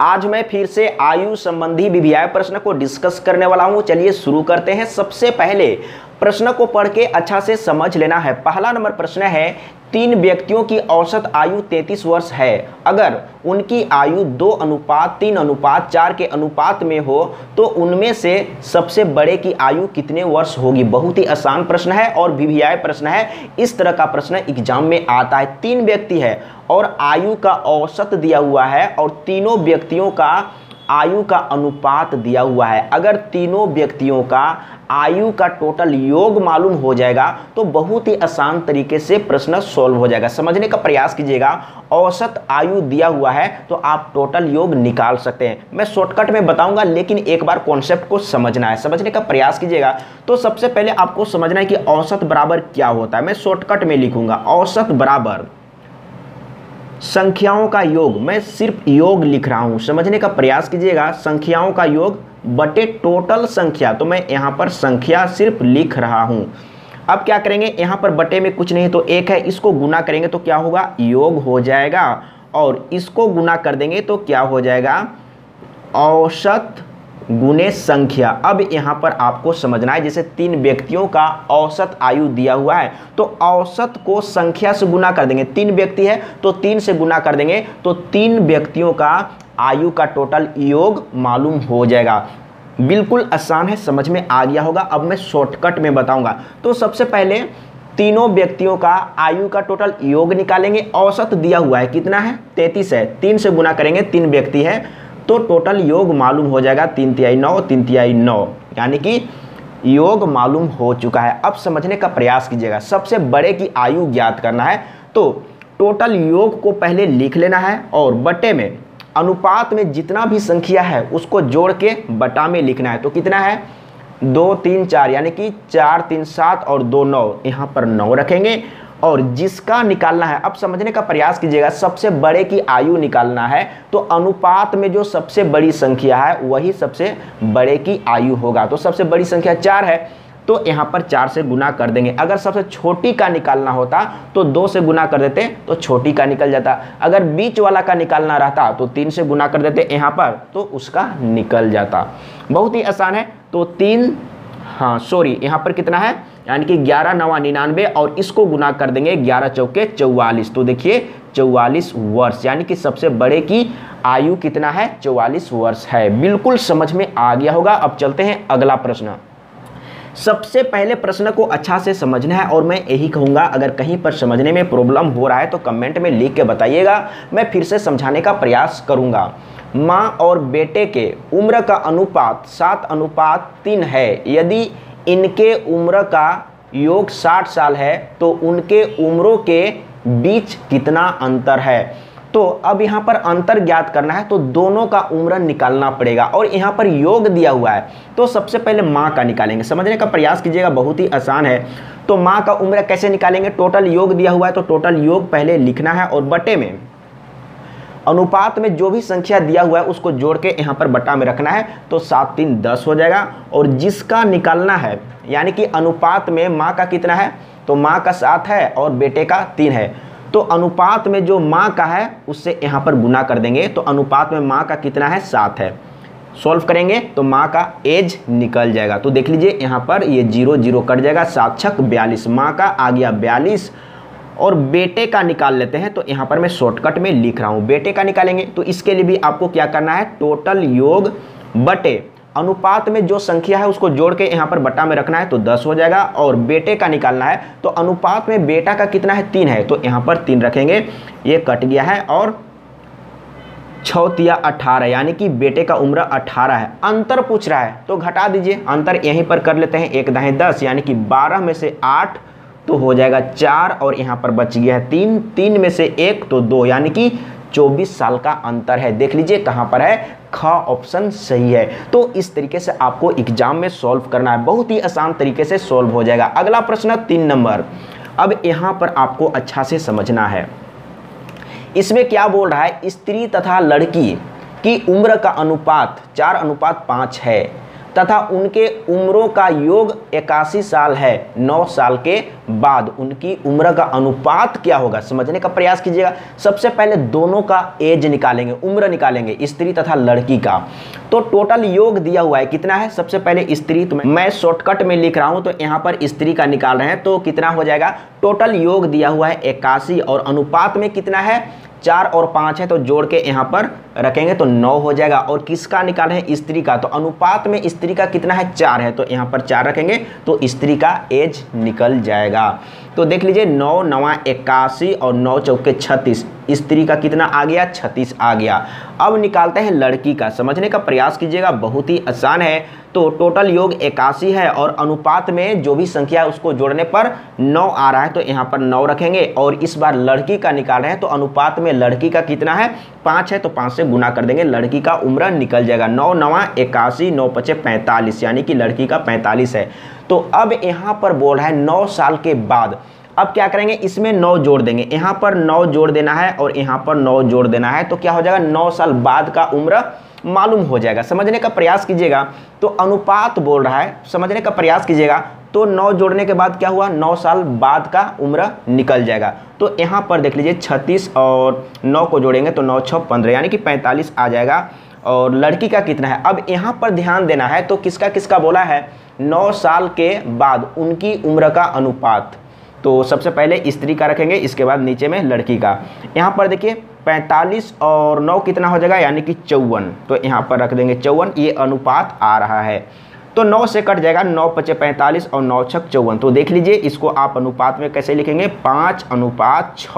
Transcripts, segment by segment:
आज मैं फिर से आयु संबंधी बीबीआई प्रश्न को डिस्कस करने वाला हूँ। चलिए शुरू करते हैं। सबसे पहले प्रश्न को पढ़ के अच्छा से समझ लेना है। पहला नंबर प्रश्न है, तीन व्यक्तियों की औसत आयु 33 वर्ष है। अगर उनकी आयु दो अनुपात, तीन अनुपात, चार के अनुपात में हो तो उनमें से सबसे बड़े की आयु कितने वर्ष होगी? बहुत ही आसान प्रश्न है और विभियाय प्रश्न है। इस तरह का प्रश्न एग्ज़ाम में आता है। तीन व्यक्ति है और आयु का औसत दिया हुआ है और तीनों व्यक्तियों का आयु का अनुपात दिया हुआ है। अगर तीनों व्यक्तियों का आयु का टोटल योग मालूम हो जाएगा तो बहुत ही आसान तरीके से प्रश्न सॉल्व हो जाएगा। समझने का प्रयास कीजिएगा, औसत आयु दिया हुआ है तो आप टोटल योग निकाल सकते हैं। मैं शॉर्टकट में बताऊँगा, लेकिन एक बार कॉन्सेप्ट को समझना है। समझने का प्रयास कीजिएगा तो सबसे पहले आपको समझना है कि औसत बराबर क्या होता है। मैं शॉर्टकट में लिखूँगा, औसत बराबर। संख्याओं का योग। मैं सिर्फ़ योग लिख रहा हूँ। समझने का प्रयास कीजिएगा। संख्याओं का योग बटे टोटल संख्या। तो मैं यहाँ पर संख्या सिर्फ़ लिख रहा हूँ। अब क्या करेंगे? यहाँ पर बटे में कुछ नहीं तो एक है। इसको गुना करेंगे तो क्या होगा? योग हो जाएगा। और इसको गुना कर देंगे तो क्या हो जाएगा? औसत गुने संख्या। अब यहाँ पर आपको समझना है, जैसे तीन व्यक्तियों का औसत आयु दिया हुआ है तो औसत को संख्या से गुना कर देंगे। तीन व्यक्ति है तो तीन से गुना कर देंगे तो तीन व्यक्तियों का आयु का टोटल योग मालूम हो जाएगा। बिल्कुल आसान है, समझ में आ गया होगा। अब मैं शॉर्टकट में बताऊँगा। तो सबसे पहले तीनों व्यक्तियों का आयु का टोटल योग निकालेंगे। औसत दिया हुआ है, कितना है? तैतीस है। तीन से गुना करेंगे, तीन व्यक्ति है। तो टोटल योग मालूम हो जाएगा तीन तिहाई नौ तीन तिहाई नौ। यानी कि योग मालूम हो चुका है। अब समझने का प्रयास कीजिएगा। सबसे बड़े की आयु ज्ञात करना है। तो टोटल योग को पहले लिख लेना है और बटे में अनुपात में जितना भी संख्या है उसको जोड़ के बटा में लिखना है। तो कितना है? दो, तीन, चार, यानी कि चार, तीन, सात और दो, नौ। यहाँ पर नौ रखेंगे। और जिसका निकालना है, अब समझने का प्रयास कीजिएगा, सबसे बड़े की आयु निकालना है तो अनुपात में जो सबसे बड़ी संख्या है, वही सबसे बड़े की आयु होगा। तो सबसे बड़ी संख्या चार है तो यहाँ पर चार से गुना कर देंगे। अगर सबसे छोटी का निकालना होता तो दो से गुना कर देते तो छोटी का निकल जाता। अगर बीच वाला का निकालना रहता तो तीन से गुना कर देते यहाँ पर तो उसका निकल जाता। बहुत ही आसान है तो तीन हाँ सॉरी यहाँ पर कितना है? यानी कि ग्यारह नवा निन्यानवे और इसको गुना कर देंगे ग्यारह चौके चौवालीस। तो देखिए, चौवालीस वर्ष, यानी कि सबसे बड़े की आयु कितना है? चौवालीस वर्ष है। बिल्कुल समझ में आ गया होगा। अब चलते हैं अगला प्रश्न। सबसे पहले प्रश्न को अच्छा से समझना है और मैं यही कहूँगा, अगर कहीं पर समझने में प्रॉब्लम हो रहा है तो कमेंट में लिख के बताइएगा। मैं फिर से समझाने का प्रयास करूँगा। माँ और बेटे के उम्र का अनुपात सात अनुपात तीन है। यदि इनके उम्र का योग साठ साल है तो उनके उम्रों के बीच कितना अंतर है? तो अब यहाँ पर अंतर ज्ञात करना है तो दोनों का उम्र निकालना पड़ेगा और यहाँ पर योग दिया हुआ है तो सबसे पहले माँ का निकालेंगे। समझने का प्रयास कीजिएगा, बहुत ही आसान है। तो माँ का उम्र कैसे निकालेंगे? टोटल योग दिया हुआ है तो टोटल योग पहले लिखना है और बटे में अनुपात में जो भी संख्या दिया हुआ है, उसको जोड़ के यहाँ पर बटा में रखना है तो सात तीन दस हो जाएगा। और जिसका निकालना है, यानी कि अनुपात में माँ का कितना है तो माँ का सात है और बेटे का तीन है। तो अनुपात में जो माँ का है, उससे यहाँ पर गुना कर देंगे तो अनुपात में माँ का कितना है, सात है। सॉल्व करेंगे तो माँ का एज निकल जाएगा। तो देख लीजिए, यहाँ पर ये ज़ीरो ज़ीरो कट जाएगा, सात छक बयालीस। माँ का आ गया बयालीस और बेटे का निकाल लेते हैं तो यहाँ पर मैं शॉर्टकट में लिख रहा हूँ, बेटे का निकालेंगे। तो इसके लिए भी आपको क्या करना है टोटल योग बटे अनुपात में जो संख्या है उसको जोड़ के यहाँ पर बटा में रखना है तो दस हो जाएगा। और बेटे का निकालना है तो अनुपात में बेटा का कितना है, तीन है तो यहाँ पर तीन रखेंगे। ये कट गया है और छतिया अठारह, यानी कि बेटे का उम्र अठारह है। अंतर पूछ रहा है तो घटा दीजिए। अंतर यहीं पर कर लेते हैं, एक दहें दस, यानी कि बारह में से आठ तो हो जाएगा चार और यहाँ पर बच गया है तीन। तीन में से एक तो दो, यानी कि 24 साल का अंतर है। देख लीजिए कहाँ पर है? ख ऑप्शन सही है। तो इस तरीके से आपको एग्ज़ाम में सॉल्व करना है। बहुत ही आसान तरीके से सॉल्व हो जाएगा। अगला प्रश्न तीन नंबर। अब यहाँ पर आपको अच्छा से समझना है। इसमें क्या बोल रहा है? स्त्री तथा लड़की की उम्र का अनुपात, चार अनुपात पाँच है। तथा उनके उम्रों का योग इक्यासी साल है। नौ साल के बाद उनकी उम्र का अनुपात क्या होगा? समझने का प्रयास कीजिएगा। सबसे पहले दोनों का एज निकालेंगे, उम्र निकालेंगे, स्त्री तथा लड़की का। तो टोटल योग दिया हुआ है। कितना है? सबसे पहले स्त्री तो मैं शॉर्टकट में लिख रहा हूँ तो यहाँ पर स्त्री का निकाल रहे हैं तो कितना हो जाएगा? टोटल योग दिया हुआ है इक्यासी और अनुपात में कितना है? चार और पाँच है तो जोड़ के यहाँ पर रखेंगे तो नौ हो जाएगा। और किसका निकाल है? स्त्री का। तो अनुपात में स्त्री का कितना है? चार है। तो यहाँ पर चार रखेंगे तो स्त्री का एज निकल जाएगा। तो देख लीजिए, नौ, नवा इक्यासी और नौ चौके छत्तीस। स्त्री का कितना आ गया? छत्तीस आ गया। अब निकालते हैं लड़की का। समझने का प्रयास कीजिएगा, बहुत ही आसान है। तो टोटल योग इक्यासी है और अनुपात में जो भी संख्या है उसको जोड़ने पर नौ आ रहा है तो यहाँ पर नौ रखेंगे। और इस बार लड़की का निकाल रहे हैं तो अनुपात में लड़की का कितना है? पाँच है तो पाँच से गुना कर देंगे। लड़की का उम्र निकल जाएगा। नौ, नवा इक्यासी नौ पचे पैंतालीस, यानी कि लड़की का पैंतालीस है। तो अब यहाँ पर बोल रहा है नौ साल के बाद अब क्या करेंगे? इसमें नौ जोड़ देंगे। यहाँ पर नौ जोड़ देना है और यहाँ पर नौ जोड़ देना है तो क्या हो जाएगा? नौ साल बाद का उम्र मालूम हो जाएगा। समझने का प्रयास कीजिएगा। तो अनुपात बोल रहा है। समझने का प्रयास कीजिएगा। तो नौ जोड़ने के बाद क्या हुआ? नौ साल बाद का उम्र निकल जाएगा। तो यहाँ पर देख लीजिए, छत्तीस और नौ को जोड़ेंगे तो नौ छः पंद्रह, यानी कि पैंतालीस आ जाएगा। और लड़की का कितना है? अब यहाँ पर ध्यान देना है तो किसका किसका बोला है? नौ साल के बाद उनकी उम्र का अनुपात। तो सबसे पहले स्त्री का रखेंगे, इसके बाद नीचे में लड़की का। यहाँ पर देखिए, पैंतालीस और नौ कितना हो जाएगा, यानी कि चौवन। तो यहाँ पर रख देंगे चौवन, ये अनुपात आ रहा है। तो नौ से कट जाएगा, नौ पचे पैंतालीस और नौ छक चौवन। तो देख लीजिए, इसको आप अनुपात में कैसे लिखेंगे? पाँच अनुपात छ।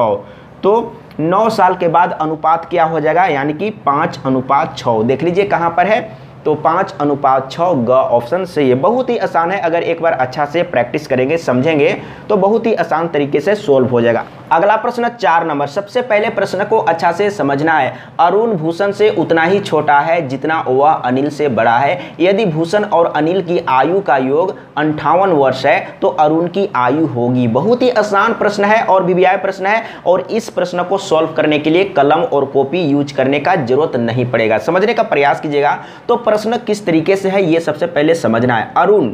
तो नौ साल के बाद अनुपात क्या हो जाएगा, यानी कि पाँच अनुपात छ। देख लीजिए कहाँ पर है तो पाँच अनुपात छः ग ऑप्शन सही है बहुत ही आसान है। अगर एक बार अच्छा से प्रैक्टिस करेंगे, समझेंगे तो बहुत ही आसान तरीके से सोल्व हो जाएगा। अगला प्रश्न चार नंबर। सबसे पहले प्रश्न को अच्छा से समझना है। अरुण भूषण से उतना ही छोटा है जितना वह अनिल से बड़ा है। यदि भूषण और अनिल की आयु का योग अंठावन वर्ष है तो अरुण की आयु होगी। बहुत ही आसान प्रश्न है और बीबीआई प्रश्न है और इस प्रश्न को सॉल्व करने के लिए कलम और कॉपी यूज़ करने का ज़रूरत नहीं पड़ेगा। समझने का प्रयास कीजिएगा। तो प्रश्न किस तरीके से है, ये सबसे पहले समझना है। अरुण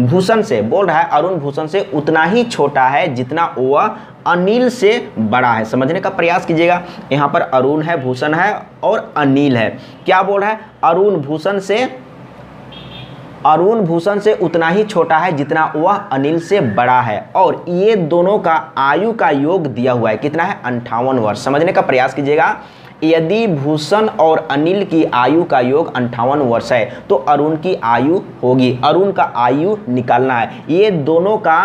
भूषण से, बोल रहा है अरुण भूषण से उतना ही छोटा है जितना वह अनिल से बड़ा है। समझने का प्रयास कीजिएगा। यहाँ पर अरुण है, भूषण है और अनिल है। क्या बोल रहा है? अरुण भूषण से, अरुण भूषण से उतना ही छोटा है जितना वह अनिल से बड़ा है। और ये दोनों का आयु का योग दिया हुआ है। कितना है? अंठावन वर्ष। समझने का प्रयास कीजिएगा। यदि भूषण और अनिल की आयु का योग अंठावन वर्ष है तो अरुण की आयु होगी। अरुण का आयु निकालना है। ये दोनों का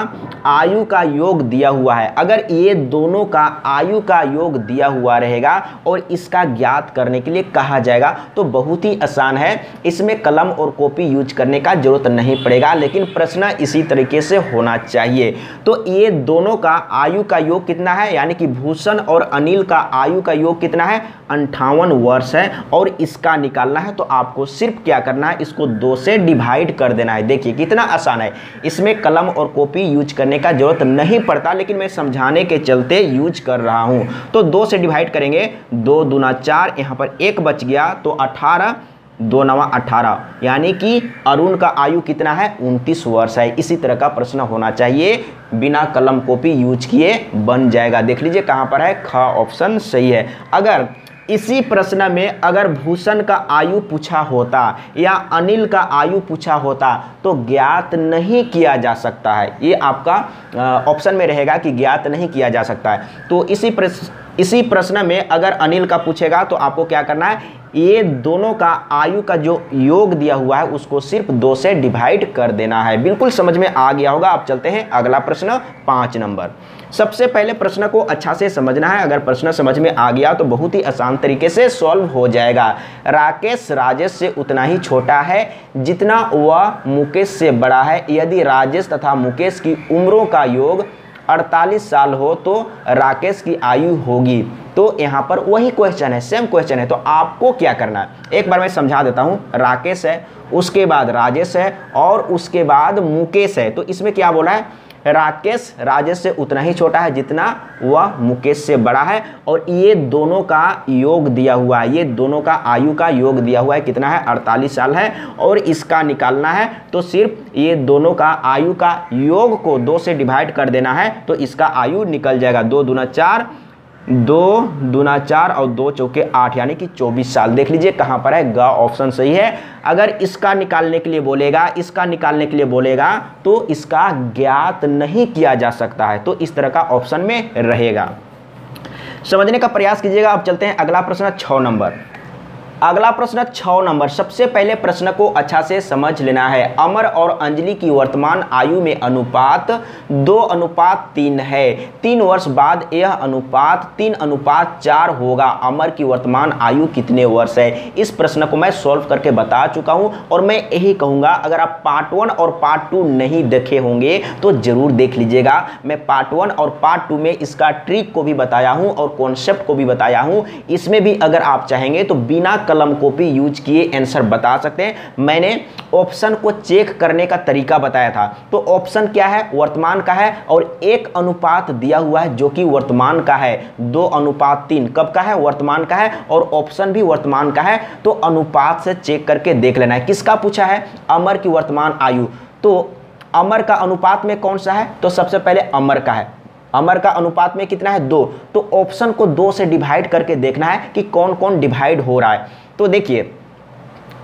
आयु का योग दिया हुआ है। अगर ये दोनों का आयु का योग दिया हुआ रहेगा और इसका ज्ञात करने के लिए कहा जाएगा तो बहुत ही आसान है। इसमें कलम और कॉपी यूज़ करने का ज़रूरत नहीं पड़ेगा, लेकिन प्रश्न इसी तरीके से होना चाहिए। तो ये दोनों का आयु का योग कितना है? यानी कि भूषण और अनिल का आयु का योग कितना है? अंठावन वर्ष है और इसका निकालना है तो आपको सिर्फ़ क्या करना है, इसको दो से डिवाइड कर देना है। देखिए, कितना आसान है। इसमें कलम और कॉपी यूज़ करने का ज़रूरत नहीं पड़ता, लेकिन मैं समझाने के चलते यूज़ कर रहा हूँ। तो दो से डिवाइड करेंगे, दो दुना चार, यहाँ पर एक बच गया तो अठारह, दो नवा अठारह। यानी कि अरुण का आयु कितना है? उनतीस वर्ष है। इसी तरह का प्रश्न होना चाहिए। बिना कलम कॉपी यूज़ किए बन जाएगा। देख लीजिए कहाँ पर है। ख ऑप्शन सही है। अगर इसी प्रश्न में अगर भूषण का आयु पूछा होता या अनिल का आयु पूछा होता तो ज्ञात नहीं किया जा सकता है। ये आपका ऑप्शन में रहेगा कि ज्ञात नहीं किया जा सकता है। तो इसी प्रश्न इसी प्रश्न में अगर अनिल का पूछेगा तो आपको क्या करना है? ये दोनों का आयु का जो योग दिया हुआ है, उसको सिर्फ़ दो से डिवाइड कर देना है। बिल्कुल समझ में आ गया होगा। आप चलते हैं अगला प्रश्न, पाँच नंबर। सबसे पहले प्रश्न को अच्छा से समझना है। अगर प्रश्न समझ में आ गया तो बहुत ही आसान तरीके से सॉल्व हो जाएगा। राकेश राजेश से उतना ही छोटा है, जितना वह मुकेश से बड़ा है। यदि राजेश तथा मुकेश की उम्रों का योग 48 साल हो तो राकेश की आयु होगी। तो यहाँ पर वही क्वेश्चन है सेम क्वेश्चन है। तो आपको क्या करना है? एक बार मैं समझा देता हूँ, राकेश है, उसके बाद राजेश है और उसके बाद मुकेश है। तो इसमें क्या बोला है? राकेश राजेश से उतना ही छोटा है जितना वह मुकेश से बड़ा है। और ये दोनों का योग दिया हुआ है। ये दोनों का आयु का योग दिया हुआ है। कितना है? अड़तालीस साल है। और इसका निकालना है तो सिर्फ़ ये दोनों का आयु का योग को दो से डिवाइड कर देना है तो इसका आयु निकल जाएगा। दो दुना चार दो, दुना चार और दो चौके आठ, यानी कि चौबीस साल। देख लीजिए कहाँ पर है, ग ऑप्शन सही है। अगर इसका निकालने के लिए बोलेगा, इसका निकालने के लिए बोलेगा तो इसका ज्ञात नहीं किया जा सकता है। तो इस तरह का ऑप्शन में रहेगा। समझने का प्रयास कीजिएगा। अब चलते हैं अगला प्रश्न छः नंबर। अगला प्रश्न छः नंबर। सबसे पहले प्रश्न को अच्छा से समझ लेना है। अमर और अंजलि की वर्तमान आयु में अनुपात दो, अनुपात तीन है। तीन वर्ष बाद यह अनुपात तीन, अनुपात चार होगा। अमर की वर्तमान आयु कितने वर्ष है? इस प्रश्न को मैं सॉल्व करके बता चुका हूँ और मैं यही कहूँगा, अगर आप पार्ट वन और पार्ट टू नहीं देखे होंगे तो ज़रूर देख लीजिएगा। मैं पार्ट वन और पार्ट टू में इसका ट्रिक को भी बताया हूँ और कॉन्सेप्ट को भी बताया हूँ। इसमें भी अगर आप चाहेंगे तो बिना कलम कॉपी यूज़ किए आंसर बता सकते हैं। मैंने ऑप्शन को चेक करने का तरीका बताया था। तो ऑप्शन क्या है? वर्तमान का है और एक अनुपात दिया हुआ है जो कि वर्तमान का है। दो अनुपात तीन कब का है? वर्तमान का है और ऑप्शन भी वर्तमान का है। तो अनुपात से चेक करके देख लेना है। किसका पूछा है? अमर की वर्तमान आयु। तो अमर का अनुपात में कौन सा है? तो सबसे पहले अमर का है। अमर का अनुपात में कितना है? दो। तो ऑप्शन को दो से डिवाइड करके देखना है कि कौन कौन डिवाइड हो रहा है। तो देखिए,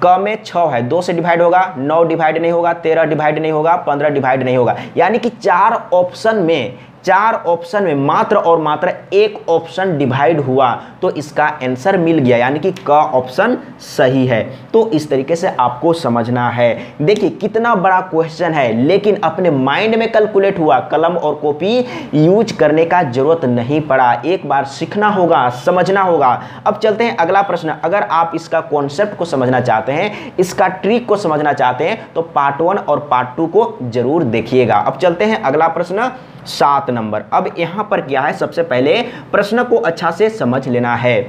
क में छ है, दो से डिवाइड होगा, नौ डिवाइड नहीं होगा, तेरह डिवाइड नहीं होगा, पंद्रह डिवाइड नहीं होगा। यानी कि चार ऑप्शन में चार ऑप्शन में मात्र और मात्र एक ऑप्शन डिवाइड हुआ तो इसका आंसर मिल गया, यानी कि क ऑप्शन सही है। तो इस तरीके से आपको समझना है। देखिए, कितना बड़ा क्वेश्चन है, लेकिन अपने माइंड में कैलकुलेट हुआ, कलम और कॉपी यूज़ करने का ज़रूरत नहीं पड़ा। एक बार सीखना होगा, समझना होगा। अब चलते हैं अगला प्रश्न। अगर आप इसका कॉन्सेप्ट को समझना चाहते हैं, इसका ट्रिक को समझना चाहते हैं तो पार्ट वन और पार्ट टू को ज़रूर देखिएगा। अब चलते हैं अगला प्रश्न। सात। नंबर। अब यहाँ पर क्या है? सबसे पहले प्रश्न को अच्छा से समझ लेना है।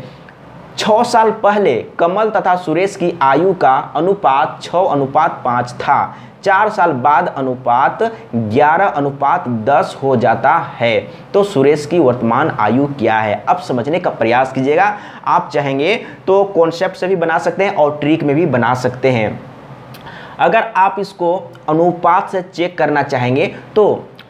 छ साल पहले कमल तथा सुरेश की आयु का अनुपात छ अनुपात पाँच था। चार साल बाद अनुपात 11 अनुपात 10 हो जाता है। तो सुरेश की वर्तमान आयु क्या है? अब समझने का प्रयास कीजिएगा। आप चाहेंगे तो कॉन्सेप्ट से भी बना सकते हैं और ट्रिक में भी बना सकते हैं। अगर आप इसको अनुपात से चेक करना चाहेंगे तो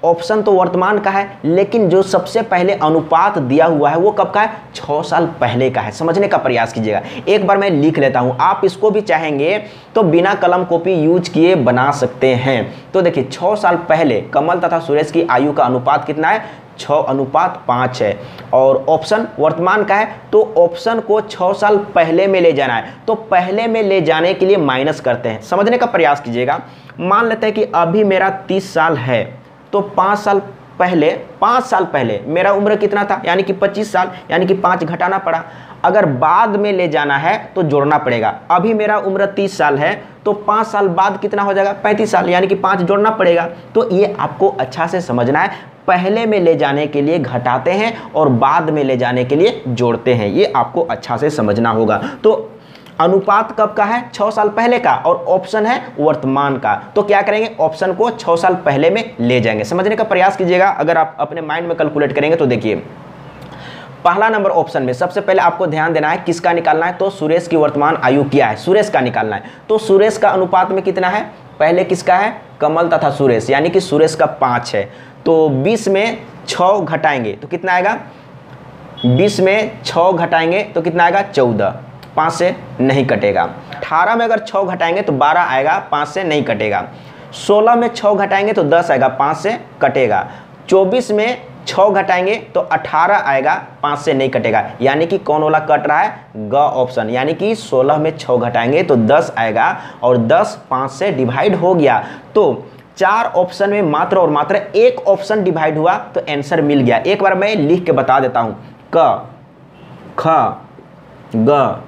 ऑप्शन तो वर्तमान का है, लेकिन जो सबसे पहले अनुपात दिया हुआ है वो कब का है? छः साल पहले का है। समझने का प्रयास कीजिएगा। एक बार मैं लिख लेता हूँ। आप इसको भी चाहेंगे तो बिना कलम कॉपी यूज़ किए बना सकते हैं। तो देखिए छः साल पहले कमल तथा सुरेश की आयु का अनुपात कितना है? छ अनुपात पाँच है। और ऑप्शन वर्तमान का है तो ऑप्शन को छः साल पहले में ले जाना है। तो पहले में ले जाने के लिए माइनस करते हैं। समझने का प्रयास कीजिएगा। मान लेते हैं कि अभी मेरा तीस साल है। तो पाँच साल पहले, पाँच साल पहले मेरा उम्र कितना था? यानी कि पच्चीस साल, यानी कि पाँच घटाना पड़ा। अगर बाद में ले जाना है तो जोड़ना पड़ेगा। अभी मेरा उम्र तीस साल है तो पाँच साल बाद कितना हो जाएगा? पैंतीस साल, यानी कि पाँच जोड़ना पड़ेगा। तो ये आपको अच्छा से समझना है। पहले में ले जाने के लिए घटाते हैं और बाद में ले जाने के लिए जोड़ते हैं। ये आपको अच्छा से समझना होगा। तो अनुपात कब का है? छः साल पहले का। और ऑप्शन है वर्तमान का। तो क्या करेंगे? ऑप्शन को छः साल पहले में ले जाएँगे। समझने का प्रयास कीजिएगा। अगर आप अपने माइंड में कैलकुलेट करेंगे तो देखिए, पहला नंबर ऑप्शन में सबसे पहले आपको ध्यान देना है किसका निकालना है? तो सुरेश की वर्तमान आयु क्या है? सुरेश का निकालना है। तो सुरेश का अनुपात में कितना है? पहले किसका है? कमल तथा सुरेश। यानी कि सुरेश का पाँच है। तो बीस में छ घटाएँगे तो कितना आएगा? बीस में छ घटाएँगे तो कितना आएगा? चौदह। पाँच से नहीं कटेगा। अठारह में अगर छः घटाएँगे तो बारह आएगा, पाँच से नहीं कटेगा। सोलह में छः घटाएँगे तो दस आएगा, पाँच से कटेगा। चौबीस में छः घटाएँगे तो अठारह आएगा, पाँच से नहीं कटेगा। यानी कि कौन वाला कट रहा है? ग ऑप्शन। यानी कि सोलह में छः घटाएँगे तो दस आएगा और दस पाँच से डिवाइड हो गया। तो चार ऑप्शन में मात्र और मात्र एक ऑप्शन डिवाइड हुआ तो आंसर मिल गया। एक बार मैं लिख के बता देता हूँ। क, ख, ग।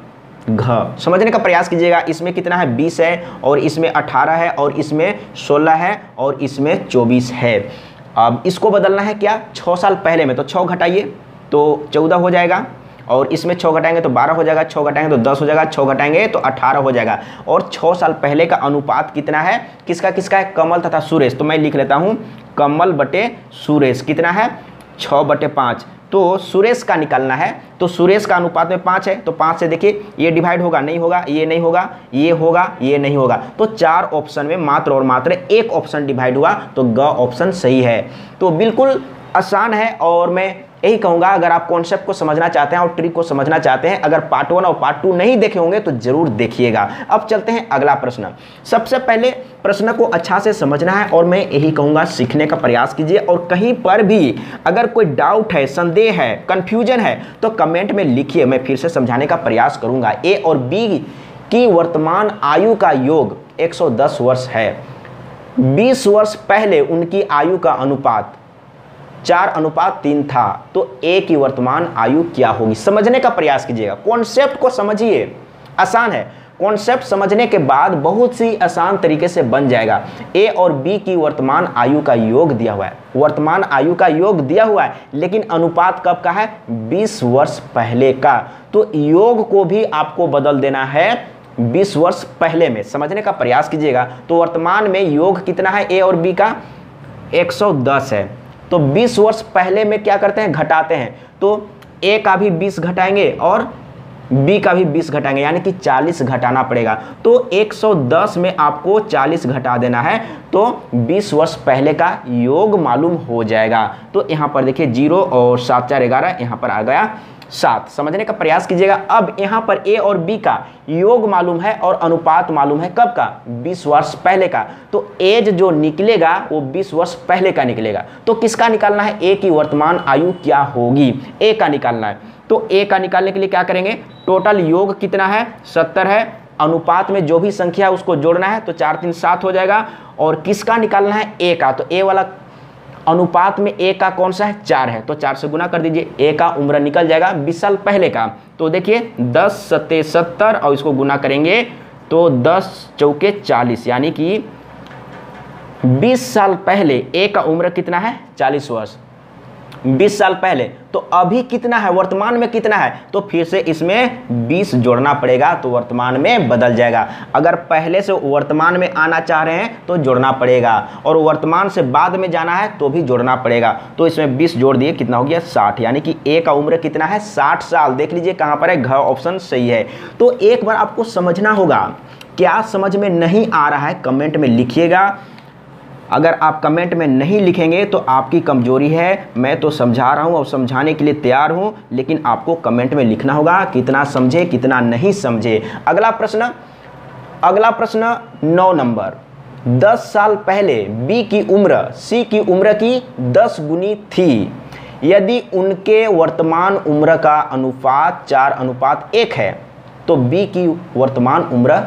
घ। समझने का प्रयास कीजिएगा, इसमें कितना है? बीस है और इसमें अठारह है और इसमें सोलह है और इसमें चौबीस है। अब इसको बदलना है क्या? छः साल पहले में तो छः घटाइए तो चौदह हो जाएगा और इसमें छः घटाएँगे तो बारह हो जाएगा छः घटाएँगे तो दस हो जाएगा छः घटाएँगे तो अठारह हो जाएगा। और छः साल पहले का अनुपात कितना है? किसका किसका है? कमल तथा सुरेश। तो मैं लिख लेता हूँ, कमल बटे सुरेश। कितना है? छः बटे पाँच। तो सुरेश का निकालना है। तो सुरेश का अनुपात में पाँच है तो पाँच से देखिए, ये डिवाइड होगा, नहीं होगा, ये नहीं होगा, ये होगा, ये नहीं होगा। तो चार ऑप्शन में मात्र और मात्र एक ऑप्शन डिवाइड हुआ तो ग ऑप्शन सही है। तो बिल्कुल आसान है और मैं यही कहूँगा, अगर आप कॉन्सेप्ट को समझना चाहते हैं और ट्रिक को समझना चाहते हैं, अगर पार्ट वन और पार्ट टू नहीं देखे होंगे तो ज़रूर देखिएगा। अब चलते हैं अगला प्रश्न। सबसे पहले प्रश्न को अच्छा से समझना है और मैं यही कहूँगा, सीखने का प्रयास कीजिए और कहीं पर भी अगर कोई डाउट है, संदेह है कन्फ्यूज़न है तो कमेंट में लिखिए। मैं फिर से समझाने का प्रयास करूँगा। ए और बी की वर्तमान आयु का योग 110 वर्ष है। 20 वर्ष पहले उनकी आयु का अनुपात चार अनुपात तीन था तो ए की वर्तमान आयु क्या होगी? समझने का प्रयास कीजिएगा। कॉन्सेप्ट को समझिए। आसान है। कॉन्सेप्ट समझने के बाद बहुत सी आसान तरीके से बन जाएगा। ए और बी की वर्तमान आयु का योग दिया हुआ है। वर्तमान आयु का योग दिया हुआ है, लेकिन अनुपात कब का है? 20 वर्ष पहले का। तो योग को भी आपको बदल देना है 20 वर्ष पहले में। समझने का प्रयास कीजिएगा। तो वर्तमान में योग कितना है? ए और बी का? 110 है। तो 20 वर्ष पहले में क्या करते हैं? घटाते हैं। तो ए का भी 20 घटाएँगे और बी का भी 20 घटाएँगे, यानी कि 40 घटाना पड़ेगा। तो 110 में आपको 40 घटा देना है तो 20 वर्ष पहले का योग मालूम हो जाएगा। तो यहाँ पर देखिए, ज़ीरो और सात, चार, ग्यारह, यहाँ पर आ गया सात। समझने का प्रयास कीजिएगा। अब यहाँ पर ए और बी का योग मालूम है और अनुपात मालूम है कब का? 20 वर्ष पहले का। तो एज जो निकलेगा, वो 20 वर्ष पहले का निकलेगा। तो किसका निकालना है? ए की वर्तमान आयु क्या होगी? ए का निकालना है। तो ए का निकालने के लिए क्या करेंगे? टोटल योग कितना है? सत्तर है। अनुपात में जो भी संख्या है, उसको जोड़ना है तो चार तीन सात हो जाएगा। और किसका निकालना है? ए का। तो ए वाला अनुपात में ए का कौन सा है? चार है। तो चार से गुना कर दीजिए। ए का उम्र निकल जाएगा बीस साल पहले का। तो देखिए, दस सत्ते सत्तर और इसको गुना करेंगे तो दस चौके चालीस। यानी कि बीस साल पहले ए का उम्र कितना है? चालीस वर्ष। 20 साल पहले। तो अभी कितना है? वर्तमान में कितना है? तो फिर से इसमें 20 जोड़ना पड़ेगा तो वर्तमान में बदल जाएगा। अगर पहले से वर्तमान में आना चाह रहे हैं तो जोड़ना पड़ेगा। और वर्तमान से बाद में जाना है तो भी जोड़ना पड़ेगा। तो इसमें 20 जोड़ दिए, कितना हो गया? 60 यानी कि ए का उम्र कितना है? 60 साल। देख लीजिए कहाँ पर है, घ ऑप्शन सही है। तो एक बार आपको समझना होगा। क्या समझ में नहीं आ रहा है? कमेंट में लिखिएगा। अगर आप कमेंट में नहीं लिखेंगे तो आपकी कमज़ोरी है। मैं तो समझा रहा हूँ और समझाने के लिए तैयार हूँ, लेकिन आपको कमेंट में लिखना होगा, कितना समझे, कितना नहीं समझे। अगला प्रश्न अगला प्रश्न, नौ नंबर। दस साल पहले बी की उम्र सी की उम्र की दस गुनी थी। यदि उनके वर्तमान उम्र का अनुपात, चार अनुपात एक है तो बी की वर्तमान उम्र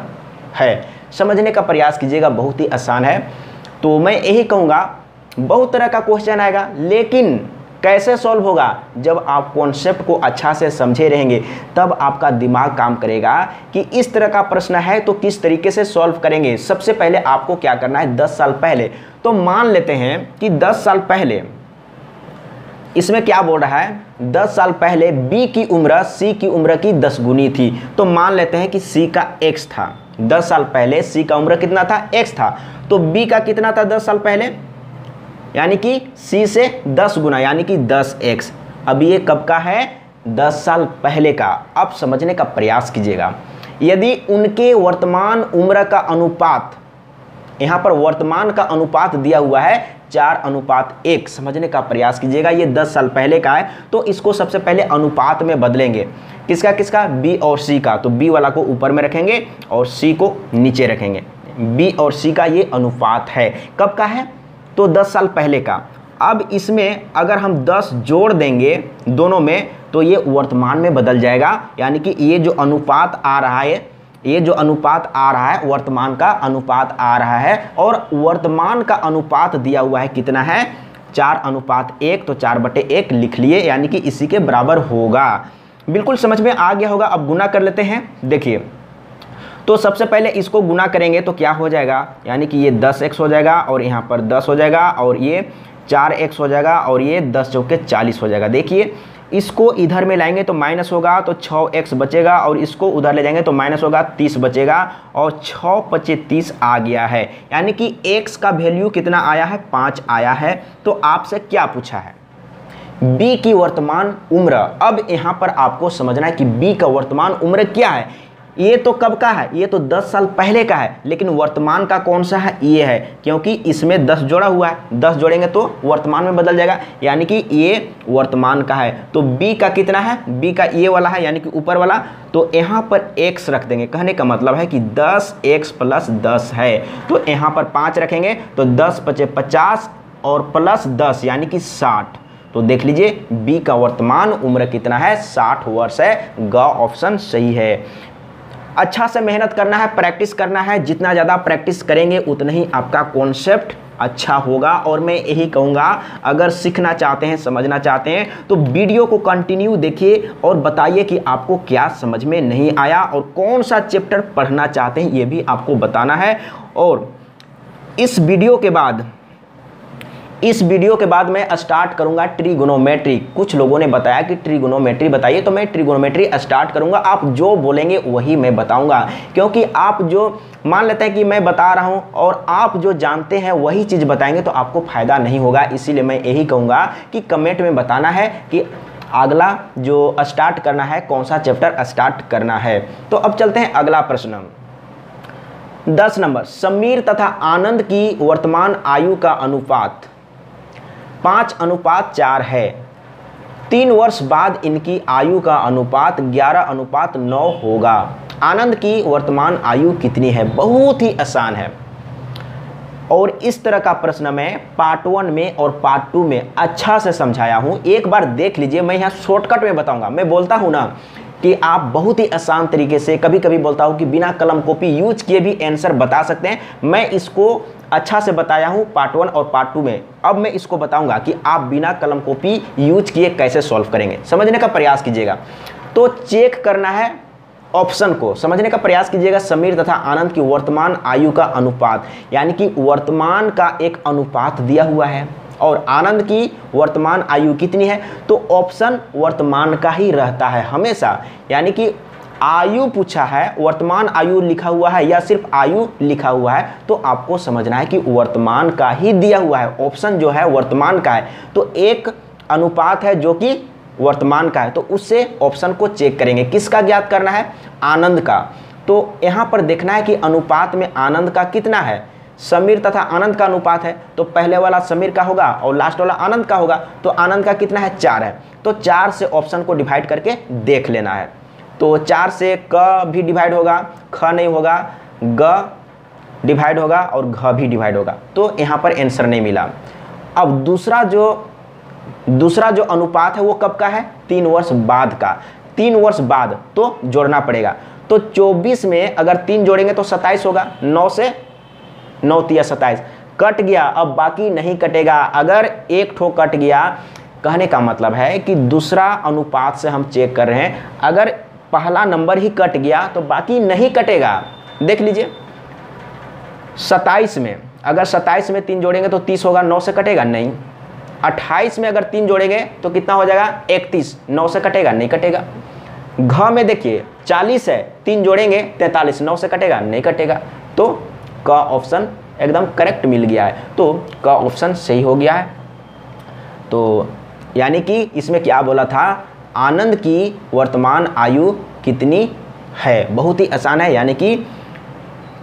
है। समझने का प्रयास कीजिएगा, बहुत ही आसान है। तो मैं यही कहूँगा, बहुत तरह का क्वेश्चन आएगा, लेकिन कैसे सॉल्व होगा? जब आप कॉन्सेप्ट को अच्छा से समझे रहेंगे, तब आपका दिमाग काम करेगा कि इस तरह का प्रश्न है तो किस तरीके से सॉल्व करेंगे? सबसे पहले आपको क्या करना है 10 साल पहले। तो मान लेते हैं कि 10 साल पहले, इसमें क्या बोल रहा है? 10 साल पहले बी की उम्र सी की उम्र की दस गुनी थी। तो मान लेते हैं कि सी का एक्स था। 10 साल पहले सी का उम्र कितना था? एक्स था। तो बी का कितना था 10 साल पहले? यानी कि सी से 10 गुना, यानी कि 10 एक्स अब ये कब का है? 10 साल पहले का। अब समझने का प्रयास कीजिएगा। यदि उनके वर्तमान उम्र का अनुपात, यहाँ पर वर्तमान का अनुपात दिया हुआ है चार अनुपात एक, समझने का प्रयास कीजिएगा, ये दस साल पहले का है तो इसको सबसे पहले अनुपात में बदलेंगे। किसका किसका? बी और सी का। तो बी वाला को ऊपर में रखेंगे और सी को नीचे रखेंगे। बी और सी का ये अनुपात है। कब का है? तो 10 साल पहले का। अब इसमें अगर हम 10 जोड़ देंगे दोनों में तो ये वर्तमान में बदल जाएगा। यानी कि ये जो अनुपात आ रहा है ये जो अनुपात आ रहा है, वर्तमान का अनुपात आ रहा है और वर्तमान का अनुपात दिया हुआ है कितना है? चार अनुपात एक तो चार बटे एक लिख लिए, यानी कि इसी के बराबर होगा। बिल्कुल समझ में आ गया होगा, अब गुना कर लेते हैं। देखिए तो सबसे पहले इसको गुना करेंगे तो क्या हो जाएगा? यानी कि ये दस एक्स हो जाएगा और यहाँ पर दस हो जाएगा और ये चार एक्स हो जाएगा और ये दस चौके चालीस हो जाएगा। देखिए इसको इधर में लाएँगे तो माइनस होगा तो छः एक्स बचेगा, और इसको उधर ले जाएँगे तो माइनस होगा, तीस बचेगा, और छः पचे तीस आ गया है। यानी कि एक्स का वैल्यू कितना आया है? पाँच आया है। तो आपसे क्या पूछा है? बी की वर्तमान उम्र। अब यहाँ पर आपको समझना है कि बी का वर्तमान उम्र क्या है। ये तो कब का है? ये तो 10 साल पहले का है, लेकिन वर्तमान का कौन सा है? ये है, क्योंकि इसमें 10 जोड़ा हुआ है। 10 जोड़ेंगे तो वर्तमान में बदल जाएगा, यानी कि ये वर्तमान का है। तो बी का कितना है? बी का ये वाला है, यानी कि ऊपर वाला। तो यहाँ पर एक्स रख देंगे। कहने का मतलब है कि 10 एक्स प्लस दस है। तो यहाँ पर पाँच रखेंगे तो दस पचे पचास और प्लस दस, यानी कि साठ। तो देख लीजिए बी का वर्तमान उम्र कितना है? साठ वर्ष है। ग ऑप्शन सही है। अच्छा से मेहनत करना है प्रैक्टिस करना है, जितना ज़्यादा प्रैक्टिस करेंगे, उतना ही आपका कॉन्सेप्ट अच्छा होगा। और मैं यही कहूँगा, अगर सीखना चाहते हैं, समझना चाहते हैं तो वीडियो को कंटिन्यू देखिए और बताइए कि आपको क्या समझ में नहीं आया और कौन सा चैप्टर पढ़ना चाहते हैं, ये भी आपको बताना है। और इस वीडियो के बाद इस वीडियो के बाद मैं स्टार्ट करूँगा ट्रीगोनोमेट्री। कुछ लोगों ने बताया कि ट्रीगोनोमेट्री, बताइए तो मैं ट्रीगोनोमेट्री स्टार्ट करूँगा। आप जो बोलेंगे वही मैं बताऊँगा। क्योंकि आप जो, मान लेते हैं कि मैं बता रहा हूँ और आप जो जानते हैं वही चीज़ बताएँगे तो आपको फ़ायदा नहीं होगा। इसीलिए मैं यही कहूँगा कि कमेंट में बताना है कि अगला जो स्टार्ट करना है, कौन सा चैप्टर स्टार्ट करना है। तो अब चलते हैं अगला प्रश्न। दस नंबर, समीर तथा आनंद की वर्तमान आयु का अनुपात। पाँच अनुपात चार है। तीन वर्ष बाद इनकी आयु का अनुपात ग्यारह अनुपात नौ होगा। आनंद की वर्तमान आयु कितनी है? बहुत ही आसान है। और इस तरह का प्रश्न मैं पार्ट वन में और पार्ट टू में अच्छा से समझाया हूँ। एक बार देख लीजिए, मैं यहाँ शॉर्टकट में बताऊँगा। मैं बोलता हूँ ना कि आप बहुत ही आसान तरीके से कभी कभी बोलता हूँ कि बिना कलम कॉपी यूज़ किए भी आंसर बता सकते हैं। मैं इसको अच्छा से बताया हूँ पार्ट वन और पार्ट टू में। अब मैं इसको बताऊँगा कि आप बिना कलम कॉपी यूज़ किए कैसे सॉल्व करेंगे। समझने का प्रयास कीजिएगा। तो चेक करना है ऑप्शन को। समझने का प्रयास कीजिएगा समीर तथा आनंद की वर्तमान आयु का अनुपात, यानी कि वर्तमान का एक अनुपात दिया हुआ है और आनंद की वर्तमान आयु कितनी है? तो ऑप्शन वर्तमान का ही रहता है हमेशा। यानी कि आयु पूछा है, वर्तमान आयु लिखा हुआ है या सिर्फ़ आयु लिखा हुआ है तो आपको समझना है कि वर्तमान का ही दिया हुआ है ऑप्शन जो है वर्तमान का है। तो एक अनुपात है जो कि वर्तमान का है तो उससे ऑप्शन को चेक करेंगे। किसका ज्ञात करना है? आनंद का। तो यहाँ पर देखना है कि अनुपात में आनंद का कितना है? समीर तथा आनंद का अनुपात है तो पहले वाला समीर का होगा और लास्ट वाला आनंद का होगा तो आनंद का कितना है? चार है। तो चार से ऑप्शन को डिवाइड करके देख लेना है। तो चार से क भी डिवाइड होगा, ख नहीं होगा, ग डिवाइड होगा और घ भी डिवाइड होगा। तो यहाँ पर आंसर नहीं मिला। अब दूसरा जो दूसरा जो अनुपात है वो कब का है? तीन वर्ष बाद का। तीन वर्ष बाद तो जोड़ना पड़ेगा। तो 24 में अगर तीन जोड़ेंगे तो 27 होगा। 9 से, नौ तिया सत्ताईस। कट गया, अब बाकी नहीं कटेगा। अगर एक ठो कट गया, कहने का मतलब है कि दूसरा अनुपात से हम चेक कर रहे हैं। अगर पहला नंबर ही कट गया तो बाकी नहीं कटेगा। देख लीजिए। सत्ताईस में, अगर सत्ताईस में तीन जोड़ेंगे तो तीस होगा, नौ से कटेगा? नहीं। अट्ठाईस में अगर तीन जोड़ेंगे तो कितना हो जाएगा? इकतीस। नौ से कटेगा? नहीं कटेगा। घ में देखिए, चालीस है, तीन जोड़ेंगे, तैतालीस। नौ से कटेगा? नहीं कटेगा। तो का ऑप्शन एकदम करेक्ट मिल गया है। तो का ऑप्शन सही हो गया है। तो यानी कि इसमें क्या बोला था? आनंद की वर्तमान आयु कितनी है? बहुत ही आसान है, यानी कि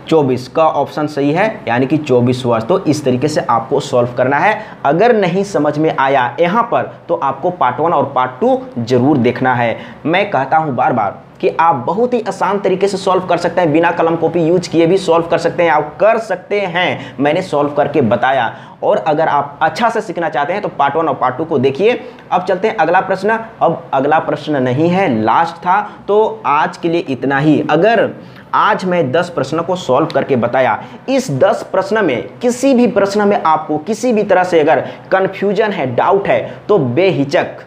24 का ऑप्शन सही है, यानी कि 24 वर्ष। तो इस तरीके से आपको सॉल्व करना है। अगर नहीं समझ में आया यहाँ पर तो आपको पार्ट वन और पार्ट टू ज़रूर देखना है। मैं कहता हूँ बार बार कि आप बहुत ही आसान तरीके से सॉल्व कर सकते हैं, बिना कलम कॉपी यूज़ किए भी सॉल्व कर सकते हैं, आप कर सकते हैं। मैंने सॉल्व करके बताया। और अगर आप अच्छा से सीखना चाहते हैं तो पार्ट वन और पार्ट टू को देखिए। अब चलते हैं अगला प्रश्न। अब अगला प्रश्न नहीं है लास्ट था। तो आज के लिए इतना ही। अगर आज मैं 10 प्रश्नों को सॉल्व करके बताया, इस 10 प्रश्न में किसी भी प्रश्न में आपको किसी भी तरह से अगर कन्फ्यूज़न है डाउट है तो बेहिचक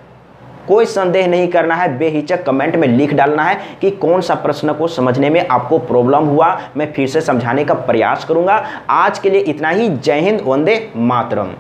कोई संदेह नहीं करना है, बेहिचक कमेंट में लिख डालना है कि कौन सा प्रश्न को समझने में आपको प्रॉब्लम हुआ। मैं फिर से समझाने का प्रयास करूँगा। आज के लिए इतना ही। जय हिंद, वंदे मातरम।